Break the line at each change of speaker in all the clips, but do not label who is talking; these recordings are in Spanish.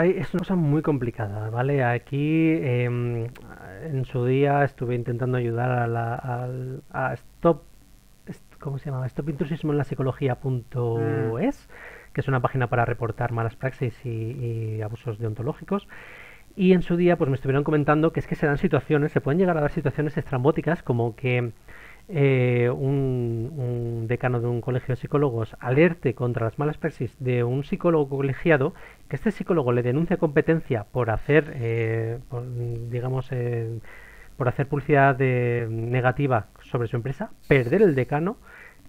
es una cosa muy complicada, ¿vale? Aquí em, en su día estuve intentando ayudar a, la, a, Stop, ¿cómo se llama? Stop Intrusismo en la psicología.es, que es una página para reportar malas praxis y, y abusos deontológicos. Y en su día, pues me estuvieron comentando que es que se dan situaciones, se pueden llegar a dar situaciones estrambóticas, como que eh, un, decano de un colegio de psicólogos alerte contra las malas praxis de un psicólogo colegiado, que este psicólogo le denuncia competencia por hacer, eh, digamos, eh, por hacer publicidad negativa sobre su empresa, perder el decano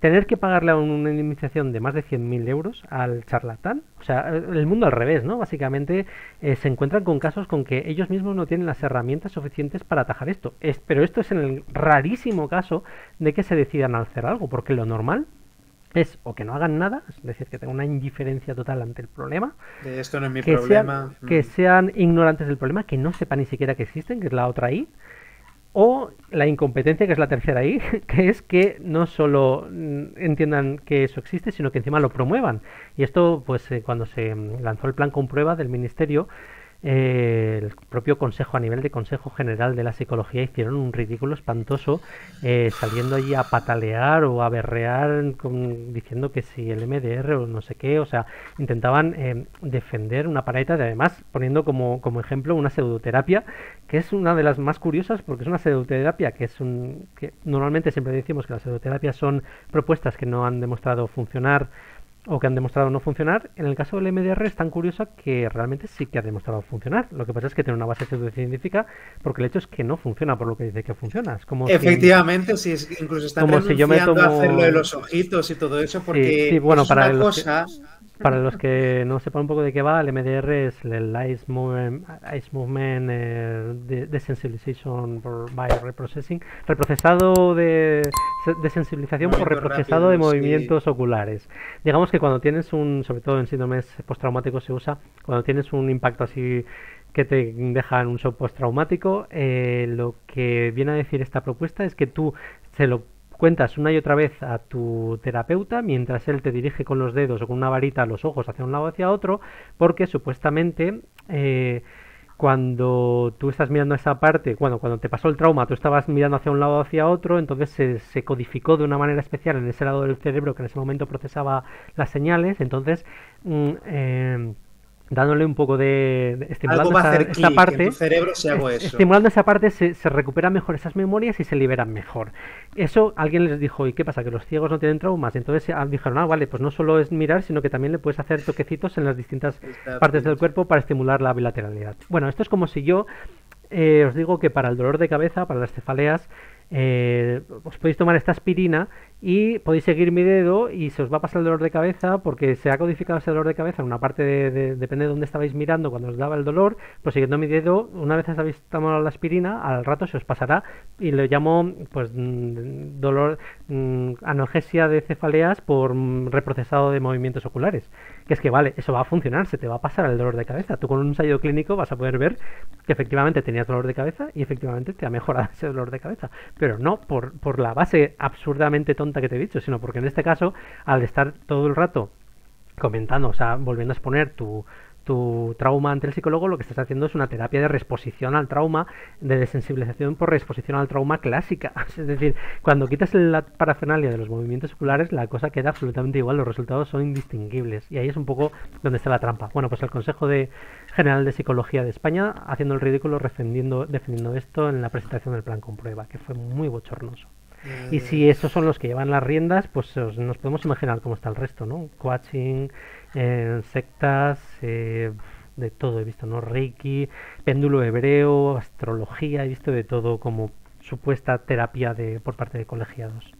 tener que pagarle una indemnización de más de 100.000 euros al charlatán. O sea, el mundo al revés, ¿no? Básicamente eh, se encuentran con casos con que ellos mismos no tienen las herramientas suficientes para atajar esto. Es, pero esto es en el rarísimo caso de que se decidan a hacer algo, porque lo normal es o que no hagan nada, es decir, que tengan una indiferencia total ante el problema.
De esto no es mi problema.
que mm. sean ignorantes del problema, que no sepan ni siquiera que existen, que es la otra I o la incompetencia, que es la tercera ahí, que es que no solo mm, entiendan que eso existe, sino que encima lo promuevan. Y esto, pues eh, cuando se mm, lanzó el plan con prueba del Ministerio, eh, el propio Consejo, a nivel de Consejo General de la Psicología, hicieron un ridículo espantoso, eh, saliendo allí a patalear o a berrear, diciendo que si el MDR o no sé qué, o sea, intentaban eh, defender una pareta de además poniendo como, como ejemplo una pseudoterapia, que es una de las más curiosas porque es una pseudoterapia que es un. que normalmente siempre decimos que las pseudoterapias son propuestas que no han demostrado funcionar o que han demostrado no funcionar. En el caso del MDR es tan curiosa que realmente sí que ha demostrado funcionar. Lo que pasa es que tiene una base científica porque el hecho es que no funciona por lo que dice que funciona. Es como
Efectivamente, si, incluso están como si yo me tomo... hacerlo de los ojitos y todo eso porque
sí, bueno, para una cosa... Para los que no sepan un poco de qué va, el MDR es el Ice Movement, Ice Movement eh, Desensitization by Reprocessing, reprocesado de desensibilización por reprocesado de movimientos oculares. Digamos que cuando tienes un, sobre todo en síndromes postraumáticos se usa, cuando tienes un impacto así que te deja en un shock postraumático, eh, lo que viene a decir esta propuesta es que tú se lo cuentas una y otra vez a tu terapeuta mientras él te dirige con los dedos o con una varita los ojos hacia un lado o hacia otro, porque supuestamente eh, cuando tú estás mirando esa parte, bueno, cuando te pasó el trauma, tú estabas mirando hacia un lado o hacia otro, entonces se, se, codificó de una manera especial en ese lado del cerebro que en ese momento procesaba las señales, entonces mm, eh, dándole un poco de, estimulando esa, parte
cerebro si hago eso.
estimulando esa parte se, se recuperan mejor esas memorias y se liberan mejor. Eso alguien les dijo y qué pasa que los ciegos no tienen traumas entonces ah, dijeron ah vale pues no solo es mirar sino que también le puedes hacer toquecitos en las distintas partes del cuerpo para estimular la bilateralidad bueno esto es como si yo eh, os digo que para el dolor de cabeza para las cefaleas eh, os podéis tomar esta aspirina y podéis seguir mi dedo y se os va a pasar el dolor de cabeza porque se ha codificado ese dolor de cabeza en una parte de, depende de dónde estabais mirando cuando os daba el dolor pues siguiendo mi dedo una vez habéis tomado la aspirina al rato se os pasará y lo llamo pues mm, dolor mm, analgesia de cefaleas por mm, reprocesado de movimientos oculares. Que es que vale eso va a funcionar se te va a pasar el dolor de cabeza. Tú con un ensayo clínico vas a poder ver que efectivamente tenías dolor de cabeza y efectivamente te ha mejorado ese dolor de cabeza pero no por, por la base absurdamente tonta que te he dicho, sino porque en este caso, al estar todo el rato comentando, o sea, volviendo a exponer tu, tu trauma ante el psicólogo, lo que estás haciendo es una terapia de reexposición al trauma, de desensibilización por reexposición al trauma clásica. Es decir, cuando quitas la parafernalia de los movimientos oculares, la cosa queda absolutamente igual, los resultados son indistinguibles. Y ahí es un poco donde está la trampa. Bueno, pues el Consejo de General de Psicología de España haciendo el ridículo, defendiendo, defendiendo esto en la presentación del plan con prueba, que fue muy bochornoso. Y si esos son los que llevan las riendas, pues nos podemos imaginar cómo está el resto, ¿no? Coaching, eh, sectas, eh, de todo he visto, ¿no? Reiki, péndulo hebreo, astrología, he visto de todo como supuesta terapia de por parte de colegiados.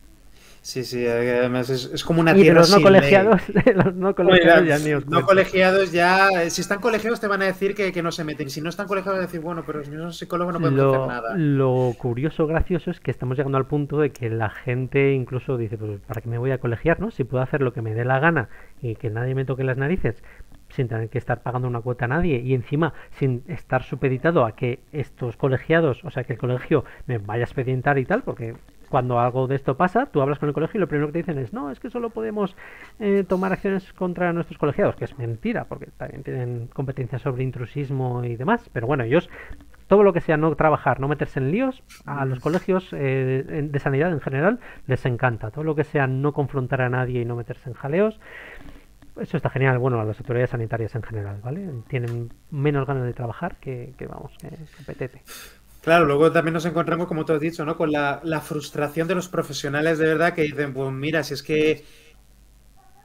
Sí, sí, además es, como una tierra
los no colegiados, los no colegiados ya ni
No colegiados ya, si están colegiados te van a decir que, no se meten. Si no están colegiados, van a decir, bueno, pero si no son psicólogos no podemos hacer nada.
Lo curioso, gracioso es que estamos llegando al punto de que la gente incluso dice, pues, ¿para qué me voy a colegiar, no? Si puedo hacer lo que me dé la gana y que nadie me toque las narices sin tener que estar pagando una cuota a nadie y encima sin estar supeditado a que estos colegiados, o sea, que el colegio me vaya a expedientar y tal, porque cuando algo de esto pasa, tú hablas con el colegio y lo primero que te dicen es, no, es que solo podemos eh, tomar acciones contra nuestros colegiados, que es mentira, porque también tienen competencias sobre intrusismo y demás, pero bueno, ellos todo lo que sea no trabajar, no meterse en líos, a los colegios eh, de sanidad en general les encanta. Todo lo que sea no confrontar a nadie y no meterse en jaleos, eso está genial. Bueno, a las autoridades sanitarias en general, ¿vale? Tienen menos ganas de trabajar que, vamos, que, apetece.
Claro, luego también nos encontramos, como tú has dicho, ¿no? Con la, la frustración de los profesionales de verdad que dicen, pues mira, si es que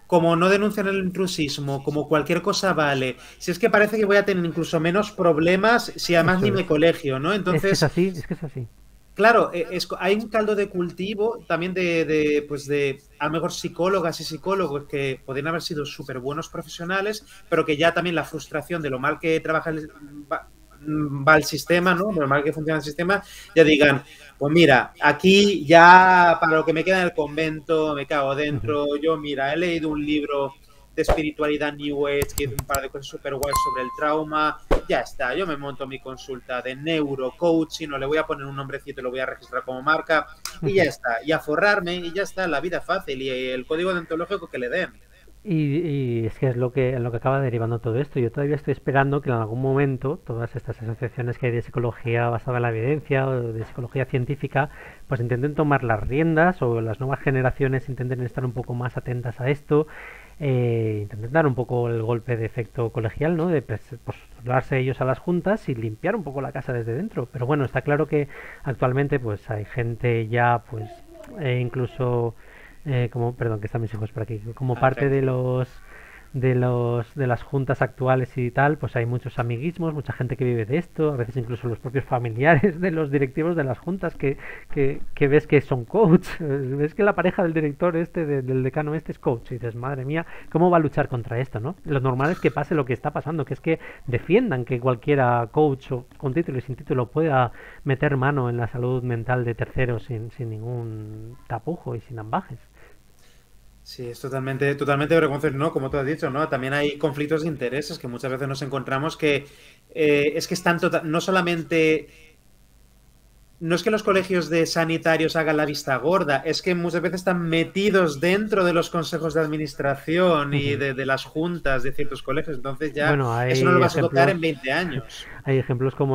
como no denuncian el intrusismo, como cualquier cosa vale, si es que parece que voy a tener incluso menos problemas si además ni me colegio, ¿no?
Entonces... Es que es así, es que es así.
Claro, e, hay un caldo de cultivo también de, pues de, a lo mejor psicólogas y psicólogos que podrían haber sido súper buenos profesionales, pero que ya también la frustración de lo mal que trabaja el, va el sistema, ¿no? Normal que funciona el sistema, ya digan, pues mira, aquí ya para lo que me queda en el convento, me cago dentro, yo mira, he leído un libro de espiritualidad New Age que un par de cosas súper guays sobre el trauma, ya está, yo me monto mi consulta de neurocoaching, no le voy a poner un nombrecito, lo voy a registrar como marca y ya está, y a forrarme y ya está, la vida fácil y el código deontológico que le den.
Y, es que es lo que, lo que acaba derivando todo esto. Yo todavía estoy esperando que en algún momento todas estas asociaciones que hay de psicología basada en la evidencia o de psicología científica, pues intenten tomar las riendas o las nuevas generaciones intenten estar un poco más atentas a esto, eh, intenten dar un poco el golpe de efecto colegial, ¿no? De postularse ellos a las juntas y limpiar un poco la casa desde dentro. Pero bueno, está claro que actualmente pues hay gente ya pues eh, incluso eh, como, perdón, que están mis hijos por aquí, como ah, parte de los de los de las juntas actuales y tal, pues hay muchos amiguismos, mucha gente que vive de esto, a veces incluso los propios familiares de los directivos de las juntas que, que, que ves que son coach, ves que la pareja del director este, del decano este es coach, y dices, madre mía, ¿cómo va a luchar contra esto, no? Lo normal es que pase lo que está pasando, que es que defiendan que cualquiera coach o con título y sin título pueda meter mano en la salud mental de terceros sin, sin ningún tapujo y sin ambajes.
Sí, es totalmente, totalmente reconocer, ¿no? Como tú has dicho, ¿no? También hay conflictos de intereses que muchas veces nos encontramos que eh, es que están tota-, no solamente no es que los colegios de sanitarios hagan la vista gorda, es que muchas veces están metidos dentro de los consejos de administración y de, las juntas de ciertos colegios. Entonces ya eso no lo vas a tocar en 20 años.
Hay ejemplos como